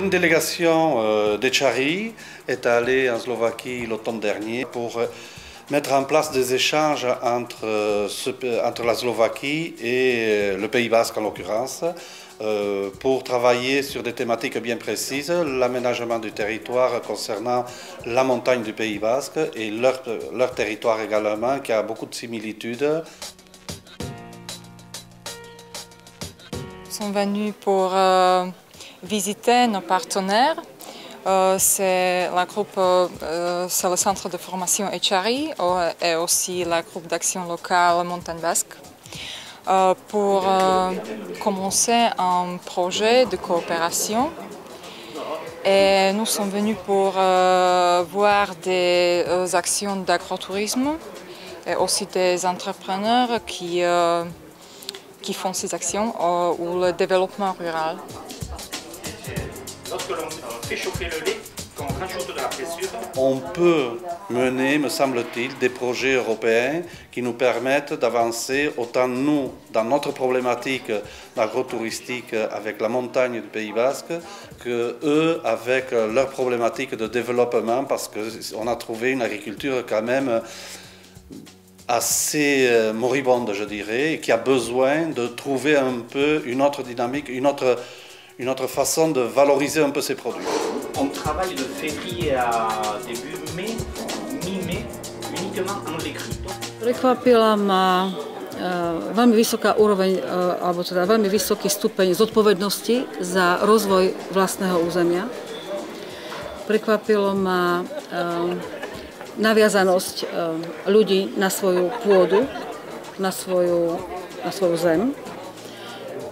Une délégation euh, d'Echari est allée en Slovaquie l'automne dernier pour euh, mettre en place des échanges entre, euh, entre la Slovaquie et le Pays Basque en l'occurrence, pour travailler sur des thématiques bien précises, l'aménagement du territoire concernant la montagne du Pays Basque et leur, leur territoire également, qui a beaucoup de similitudes. Ils sont venus pour visiter nos partenaires. Euh, c'est la groupe, euh, c'est le centre de formation HRI euh, et aussi la groupe d'action locale Montagne Basque pour commencer un projet de coopération. Et nous sommes venus pour voir des actions d'agrotourisme et aussi des entrepreneurs qui, qui font ces actions ou le développement rural lorsque l'on fait chauffer le lait, quand on rajoute de la pression, on peut mener, me semble-t-il, des projets européens qui nous permettent d'avancer. Autant nous dans notre problématique agro-touristique avec la montagne du Pays Basque que eux avec leur problématique de développement parce qu'on a trouvé une agriculture quand même assez euh, moribonde, je dirais, et qui a besoin de trouver un peu une autre dynamique, une autre une autre façon de valoriser un peu ces produits. On travaille de février à début mai, mi-mai, uniquement en l'écrit. Prekvapila vysoká úroveň, uh, alebo teda veľmi vysoký stupeň zodpovednosti za rozvoj vlastného územia. Prekvapilo ma naviazanosť ľudí na svoju pôdu, na svoju, na svoju zem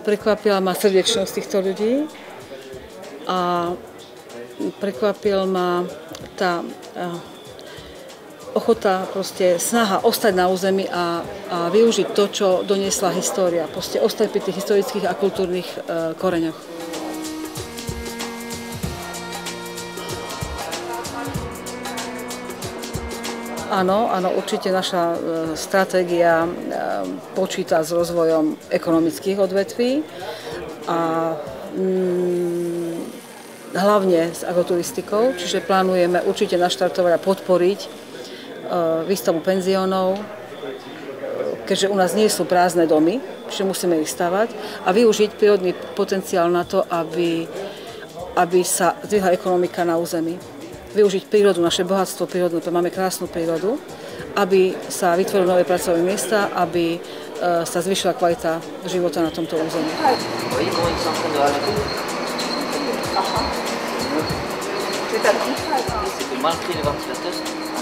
prekvapila ma srdečnosť týchto ľudí a prekvapil ma tá ochota, proste snaha ostať na území a, a využiť to, čo doniesla história. Proste ostať pri tých historických a kultúrnych uh, koreňoch. Áno, áno, určite naša e, stratégia e, počíta s rozvojom ekonomických odvetví a mm, hlavne s agroturistikou, čiže plánujeme určite naštartovať a podporiť e, výstavu penziónov, keďže u nás nie sú prázdne domy, čiže musíme ich stavať a využiť prírodný potenciál na to, aby, aby sa zdvihla ekonomika na území využiť prírodu, naše bohatstvo prírodné, máme krásnu prírodu, aby sa vytvorili nové pracovné miesta, aby e, sa zvyšila kvalita života na tomto území. C'est trop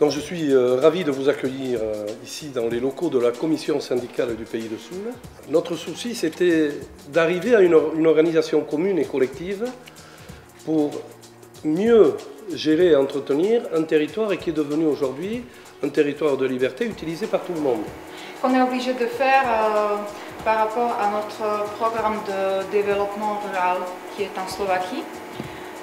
Donc je suis euh, ravi de vous accueillir euh, ici dans les locaux de la commission syndicale du Pays de Soule. Notre souci, c'était d'arriver à une, organisation commune et collective pour mieux gérer et entretenir un territoire qui est devenu aujourd'hui un territoire de liberté utilisé par tout le monde. On est obligé de faire euh, par rapport à notre programme de développement rural qui est en Slovaquie.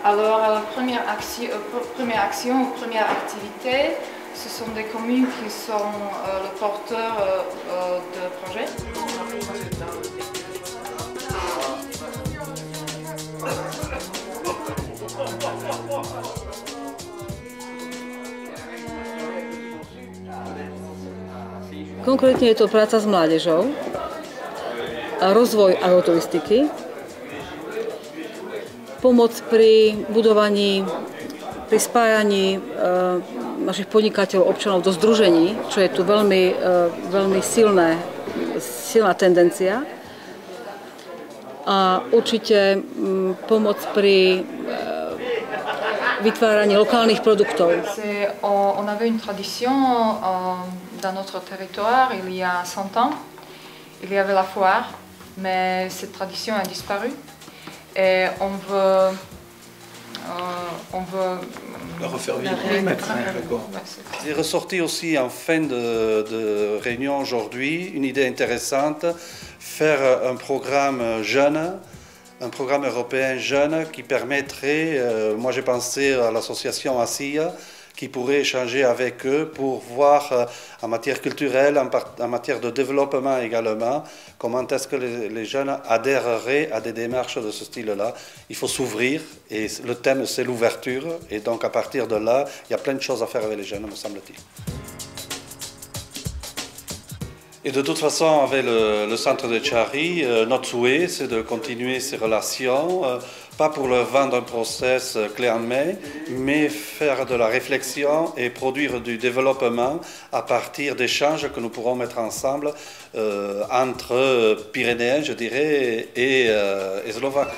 Alors, la première action, euh, première action, première activité, ce sont des communes qui sont euh, le porteur euh, de projet. Konkrétne je to práca s mládežou, rozvoj agroturistiky, pomoc pri budovaní, pri spájaní e, našich podnikateľov, občanov do združení, čo je tu veľmi, e, veľmi silné, silná tendencia. A určite pomoc pri e, vytváraní lokálnych produktov. On avait une tradition dans notre territoire il y a 100 ans. Il y avait la foire, mais cette tradition a disparu. Et on veut, euh, on veut la refaire vivre. Il est ressorti aussi en fin de, de réunion aujourd'hui une idée intéressante, faire un programme jeune, un programme européen jeune qui permettrait, euh, moi j'ai pensé à l'association ASIA, qui pourraient échanger avec eux pour voir euh, en matière culturelle, en, matière de développement également, comment est-ce que les, jeunes adhéreraient à des démarches de ce style-là. Il faut s'ouvrir et le thème c'est l'ouverture et donc à partir de là, il y a plein de choses à faire avec les jeunes, me semble-t-il. Et de toute façon, avec le, centre de Chari, euh, notre souhait, c'est de continuer ces relations, euh, pas pour le vendre un process clé en main, mais faire de la réflexion et produire du développement à partir d'échanges que nous pourrons mettre ensemble euh, entre Pyrénéens, je dirais, et, et Slovaques.